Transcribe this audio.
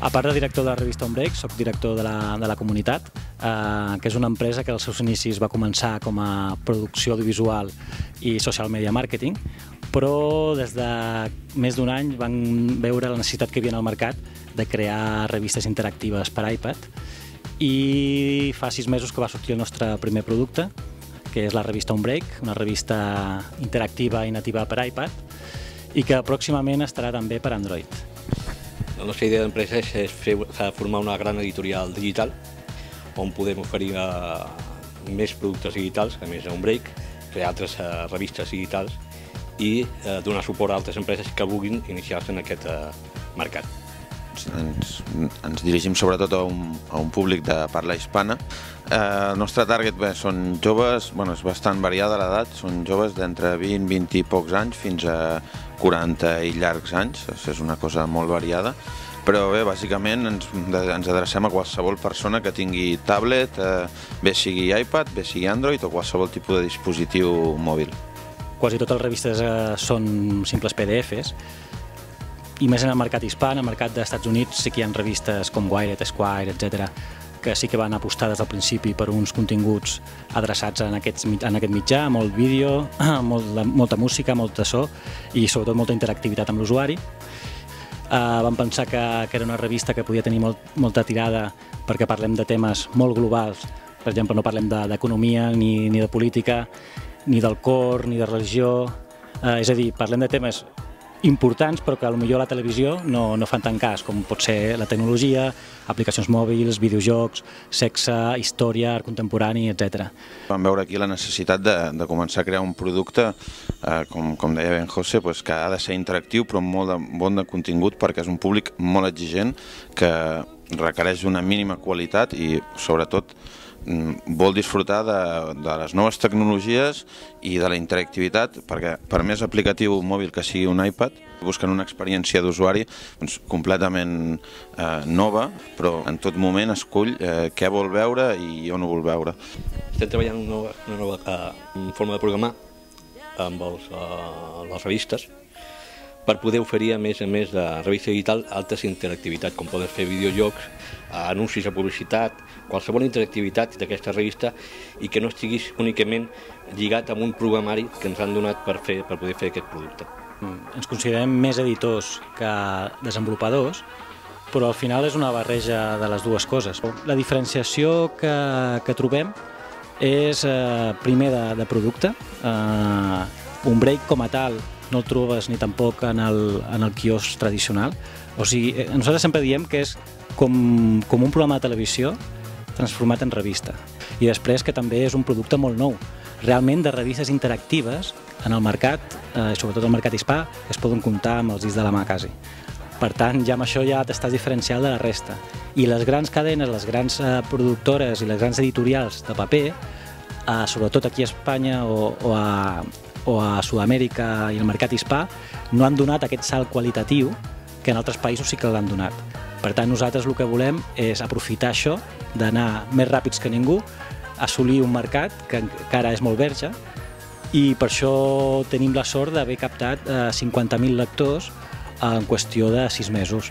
A part de director de la revista On Break, soc director de la, de la comunitat, eh, que és una empresa que als seus inicis va començar com a producció audiovisual i social media marketing, però des de més d'un any van veure la necessitat que hi havia al mercat de crear revistes interactives per iPad i fa sis mesos que va sortir el nostre primer producte, que és la revista On Break, una revista interactiva i nativa per iPad i que pròximament estarà també per Android. La nostra idea d'empresa és, fer, formar una gran editorial digital on podem oferir uh, més productes digitals, a més un break, crear altres uh, revistes digitals i uh, donar suport a altres empreses que vulguin iniciar-se en aquest uh, mercat. Ens, ens dirigim sobretot a un, a un públic de parla hispana. Eh, el nostre target bé, són joves, bueno, és bastant variada l'edat, són joves d'entre 20, 20 i pocs anys fins a 40 i llargs anys, és una cosa molt variada, però bé, bàsicament ens, ens adrecem a qualsevol persona que tingui tablet, eh, bé sigui iPad, bé sigui Android o qualsevol tipus de dispositiu mòbil. Quasi totes les revistes eh, són simples PDFs, i més en el mercat hispà, en el mercat dels Estats Units sí que hi ha revistes com Wired, Esquire, etc que sí que van apostar des del principi per uns continguts adreçats en, aquests, en aquest mitjà, molt vídeo, molt, molta música, molt so i sobretot molta interactivitat amb l'usuari. Uh, vam pensar que, que era una revista que podia tenir molt, molta tirada perquè parlem de temes molt globals, per exemple, no parlem d'economia, de, ni, ni de política, ni del cor, ni de religió, uh, és a dir, parlem de temes importants però que potser a la televisió no, no fan tant cas, com pot ser la tecnologia, aplicacions mòbils, videojocs, sexe, història, art contemporani, etc. Vam veure aquí la necessitat de, de començar a crear un producte, eh, com, com deia Ben José, pues, que ha de ser interactiu però molt de, bon de contingut perquè és un públic molt exigent que requereix una mínima qualitat i sobretot Mm, vol disfrutar de, de les noves tecnologies i de la interactivitat, perquè per més aplicatiu mòbil que sigui un iPad, busquen una experiència d'usuari doncs, completament eh, nova, però en tot moment escull eh, què vol veure i on ho vol veure. Estem treballant una nova, una nova eh, forma de programar amb els, eh, les revistes, per poder oferir, a més a més de revista digital, altres interactivitats, com poden fer videojocs, anuncis a publicitat, qualsevol interactivitat d'aquesta revista i que no estiguis únicament lligat amb un programari que ens han donat per, fer, per poder fer aquest producte. Mm, ens considerem més editors que desenvolupadors, però al final és una barreja de les dues coses. La diferenciació que, que trobem és eh, primer de, de producte, eh, un break com a tal no el trobes ni tampoc en el, en el quios tradicional. O sigui, eh, nosaltres sempre diem que és com, com un programa de televisió transformat en revista. I després que també és un producte molt nou. Realment de revistes interactives en el mercat, eh, sobretot el mercat hispà, es poden comptar amb els dits de la mà quasi. Per tant, ja amb això ja t'estàs diferenciant de la resta. I les grans cadenes, les grans eh, productores i les grans editorials de paper, eh, sobretot aquí a Espanya o, o a, o a Sud-amèrica i el mercat hispà no han donat aquest salt qualitatiu que en altres països sí que l'han donat. Per tant, nosaltres el que volem és aprofitar això, d'anar més ràpids que ningú, assolir un mercat que encara és molt verge i per això tenim la sort d'haver captat 50.000 eh, lectors en qüestió de sis mesos.